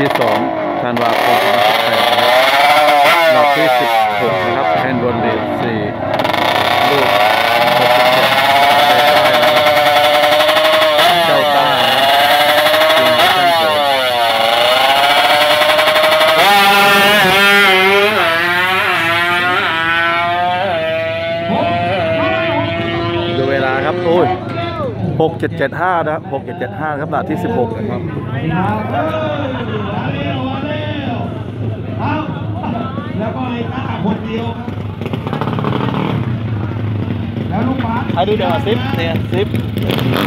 ที่สองธันวาคม2018นะครับรอบที่ 16 นะครับแฮนด์บอลเลด4ลูก67เจ้าต้านะครับทีมช่างโส ดูเวลาครับ โอ้ย 6775 นะครับ 6775ครับหนาที่ 16 นะครับแล้วก็ไอ้ต้าคนเดียวครับแล้วลูกบาสไอ้ดูเดี๋ยวซิปเนี่ยซิป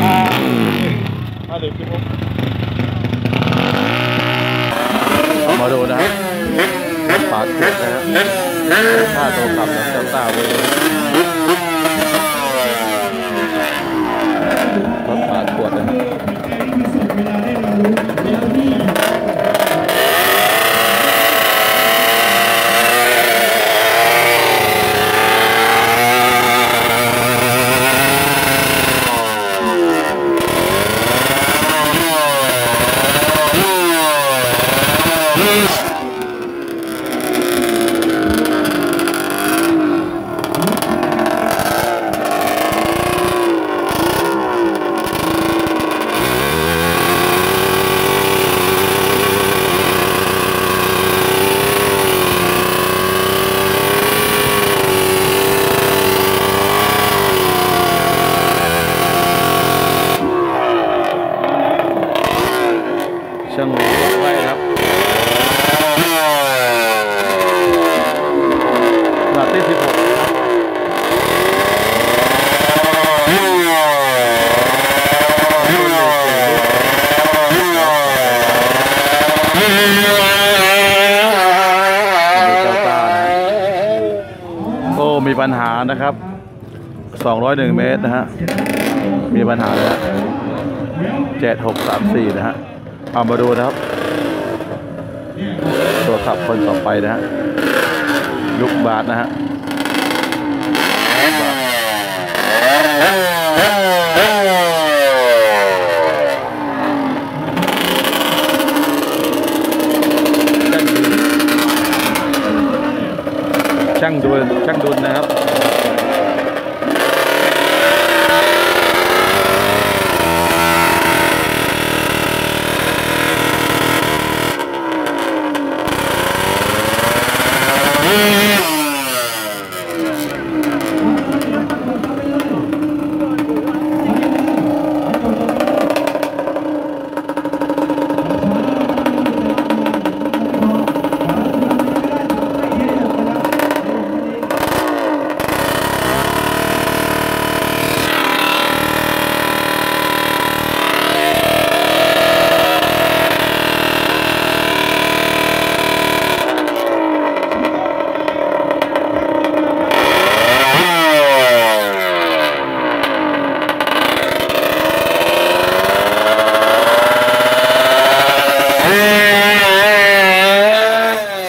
อ่าเอาเดี๋ยวซิปเอามาดูนะครับปาดเจ็ดนะฮะค่าตัวขับแล้วเจ้าตาไว้เลยรถปาดขวดนะครับ ช่างไว้ครับหลับที่16ครับดูเจ้าตานะโอ้ มีปัญหานะครับ 201 เมตรนะฮะ มีปัญหาแล้วเจ็ดหกสามสี่นะฮะ เอามาดูนะครับตัวขับคนต่อไปนะฮะ ยุบบาทนะฮะ ช่างดุลช่างดุลนะครับ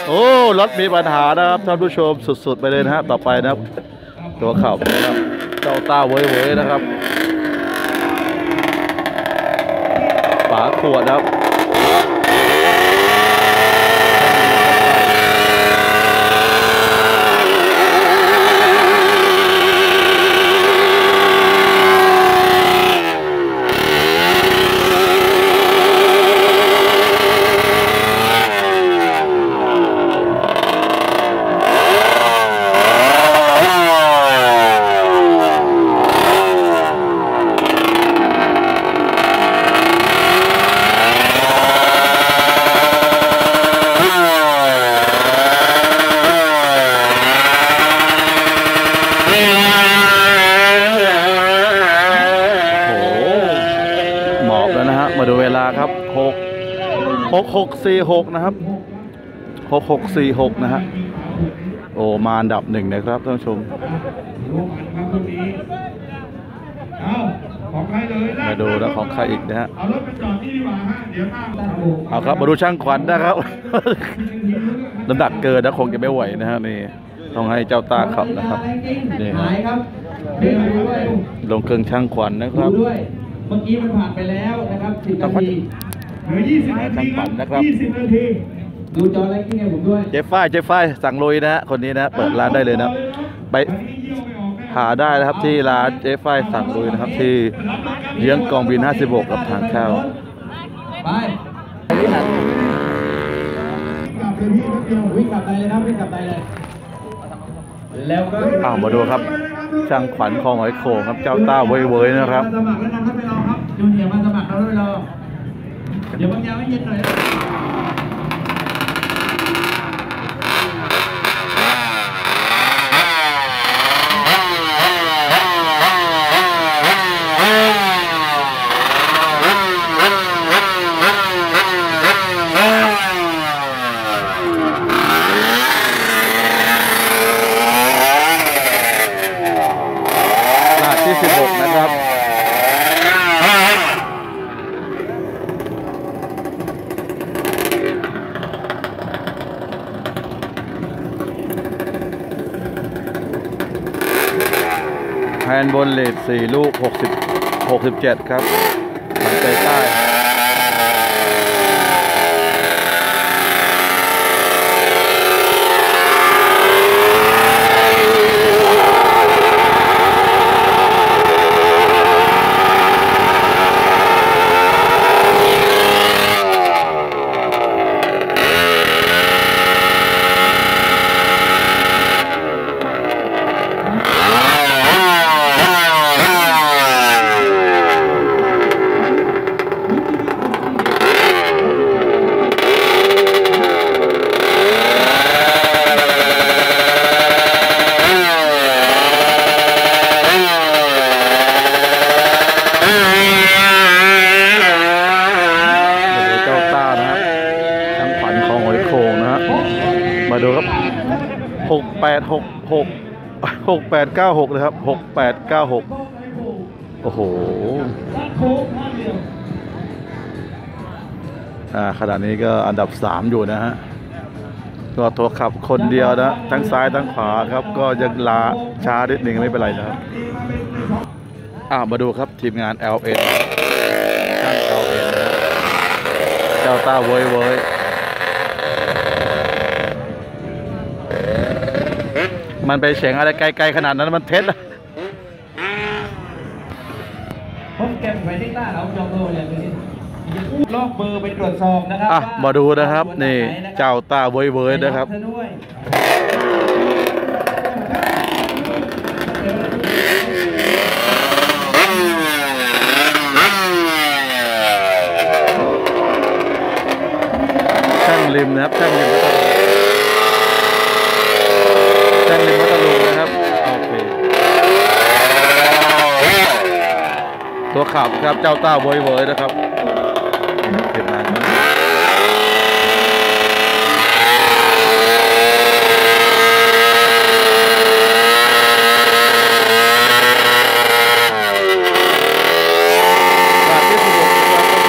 โอ้รถ มีปัญหานะครับท่านผู้ชมสุด ๆ ไปเลยนะฮะต่อไปนะครับ ตัวขับนะครับเจ้าตาเว้ยๆนะครับฝาขวดนะครับ โอ้โหหมอบแล้วนะฮะ มาดูเวลาครับหก หกหกสี่หกนะครับหกหกสี่หกนะฮะโอ้มาอันดับหนึ่งนะครับท่านผู้ชมดูกันครับตรงนี้เอาของใครเลยลกมาดูแล้วของใครอีกนะฮะเอารถไปจอดนี่ดีกว่าฮะเดี๋ยวหน้าเอาครับมาดูช่างขวัญนะครับน้ำหนักเกินนะคงจะไม่ไหวนะฮะนี่ต้องให้เจ้าตาขับนะครับนี่หายครับดูด้วยลงเครื่องช่างขวัญนะครับดูด้วยเมื่อกี้มันผ่านไปแล้วนะครับสิบนาที เหลือ20นาทีคช่างปั่นนะครัรับบ20นาทีดูจอแรงกิ้งให้ผมด้วยเจ๊ฝ้ายเจ๊ฝ้ายสั่งลุยนะฮะคนนี้นะเปิดร้านได้เลยนะไปวันนี้เยี่ยวไม่ออกแน่หาได้นะครับที่ร้านเจ๊ฝ้ายสั่งลุยนะครับ ที่เยื้องกองบิน 56 กับทางเข้าไปกลับเลยพี่แป๊บเดียววิ่งกลับไปเลยครับวิ่งกลับไปเลยแล้วก็อ้าวมาดูครับช่างขวัญคลองหอยโข่งครับเจ้าต้าเว้ยๆนะครับสมัครแล้วนะครับไปรอครับจูเนียร์มาสมัครแล้วไปรอเดี๋ยวบางยาว ให้เย็นหน่อยนะ หน้าที่ 16 นะครับ แฮ นด์บนเลด4ลูก 60 67 ครับหลังใจใต้ มาดูเจ้าต้านะครับช่างขวัญของหอยโข่งนะฮะ มาดูครับหก แปดหกหกหกแปดเก้าหกเลยครับหกแปดเก้าหกโอ้โหอ่าขณะนี้ก็อันดับสามอยู่นะฮะก็ตัวขับคนเดียวนะ ทั้งซ้ายทั้งขวาครับ ก็ยังลาช้านิดหนึ่งไม่เป็นไรนะครับ อ่ามาดูครับทีมงาน LN ช่าง LN นะเจ้าต้าเว้ยเว้ย มันไปเฉียงอะไรไกลๆขนาดนั้นมันเท็จนะผมเก็บไว้ที่หน้าเราจองเบอร์ไว้เลยลอกเบอร์ไปตรวจสอบนะครับอะว่มาดูนะครับนี่ไหะเจ้าต้าเว้ยเว้ยนะครับไปด้วยช่างริมนะครับช่างริมช่างริมพัทลุงนะครับ โอเค ตัว ขับครับเจ้าต้าเวยเวยนะครับเก็บมาครับลานที่สิบหกนะครับผม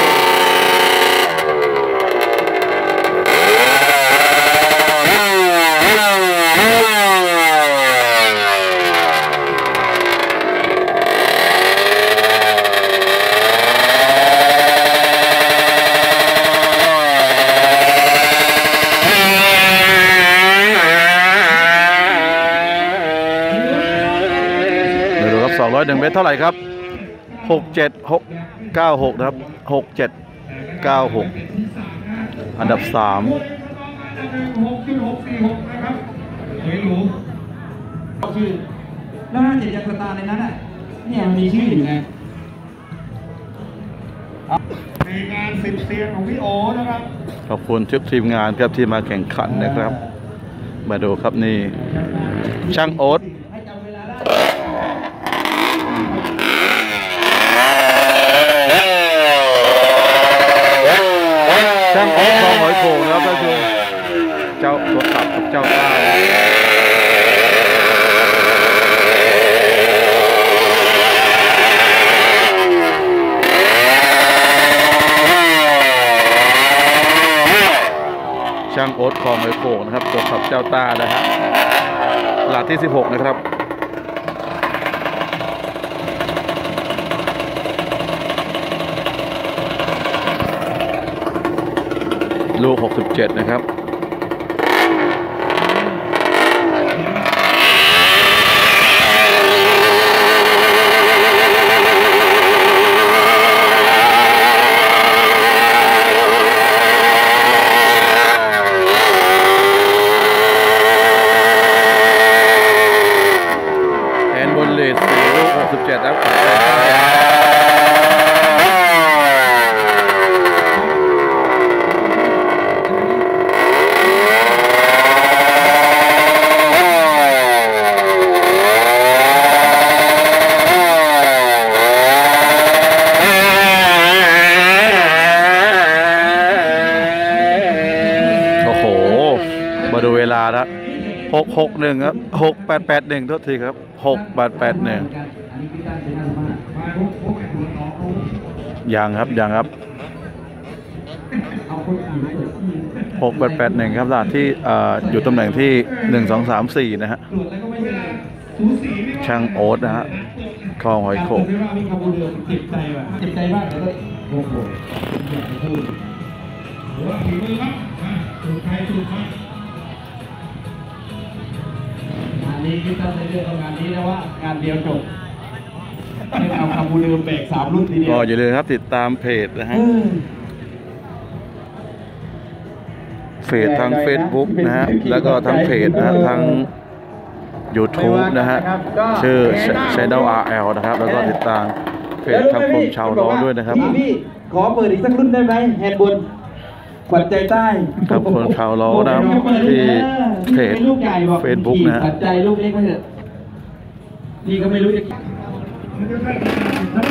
เดี๋ยวดูครับ 201 เม ตรเท่าไหร่ครับ 67696 นะครับ 6796 อันดับ3 6.646นะครับไม่รู้ชื่อแล้วห้าเจ็ดยังสตาร์ในนั้นอะเนี่ยมันมีชื่ออยู่ไงในงานสิบเซียนของพี่โอนะครับ ขอบคุณทุกทีมงานครับที่มาแข่งขันนะครับ มาดูครับนี่ ช่างโอ๊ตางของคลองหอยโข่งนะครับคือเจ้าตัวขับเจ้าต้าช่างโอ๊ตคองหอยโข่งนะครับตัวขับเจ้าต้านะฮะหลากที่ 16 นะครับ ก 67 นะครับแอนบนเลสสี่ลูก67 ครับโอ้โห มาดูเวลาแล้ว หกหกหนึ่งครับหกแปดแปดหนึ่งทุกทีครับหกแปดแปดหนึ่งอย่างครับอย่างครับหกแปดแปดหนึ่งครับตลาดที่อยู่ตำแหน่งที่หนึ่งสองสามสี่นะฮะช่างโอ๊ตนะฮะคลองหอยโขงโอ้โห อยากจะพูดหรือว่าฝีมือครับมาสูตรใครสูตรมันงานนี้พี่ตั้งใจเลือกเอางานนี้นะว่างานเดียวจบไม่เอาคำพูดเดิมแบกสามรุ่นทีเดียก็วอย่าลืมครับติดตามเพจนะฮะเออเพจทาง Facebook นะฮะแล้วก็ทั้งเพจนะฮะทั้ง YouTube นะฮะชื่อ Channel RL นะครับ แล้วก็ติดตามเพจทางผมชาวล้อด้วยนะครับพี่พี่ขอเปิดอีกสักรุ่นได้ไหมแฮนด์บน ขวัญใจใต้ครับคนชาวล้อนะครับที่เพจลูกใหญ่บอก Facebook นะฮะขวัญใจลูกเล็กไม่เถอะพี่ก็ไม่รู้จะมันจะได้แล้ว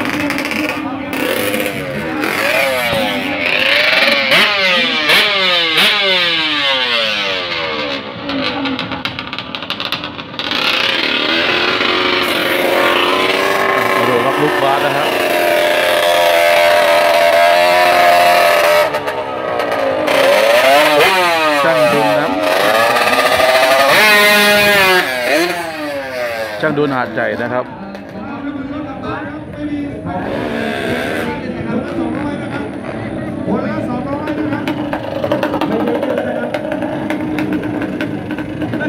มาดูครับลูกบาสนะฮะช่างดุลนะครับช่าง ดุลหาดใหญ่นะครับคนละสองร้อยนะครับ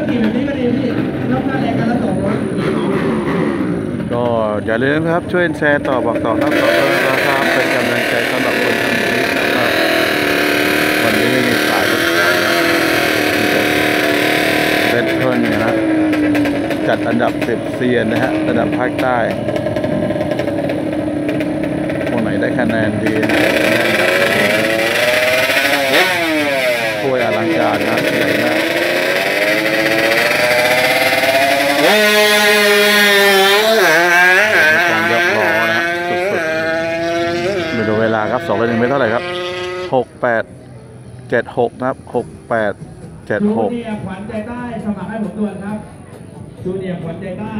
กี่แบบนี้ก็ดีพี่นอกหน้าแรงกันละสองร้อยก็อย่าลืมครับช่วยแชร์ต่อบอกต่อครับต่อเพื่อนนะครับเป็นกำลังใจสำหรับคนทำคลิปนะครับวันนี้ไม่มีสายรถทัวร์นะเซตเพิ่นเนี่ยนะ จัดอันดับสิบเซียนนะฮะระดับภาคใต้คนไหนได้คะแนนดีนะได้อันดับดีนะถ้วยอลังการนะใหญ่มากการยกล้อนะฮะสุดๆมาดูเวลาครับสองร้อยหนึ่งเมตรเท่าไหร่ครับหกแปดเจ็ดหกนะครับหกแปดเจ็ดหกจูเนียร์ขวัญใจใต้สมัครให้ผมด่วนครับ จูเนียร์ขวัญใจใต้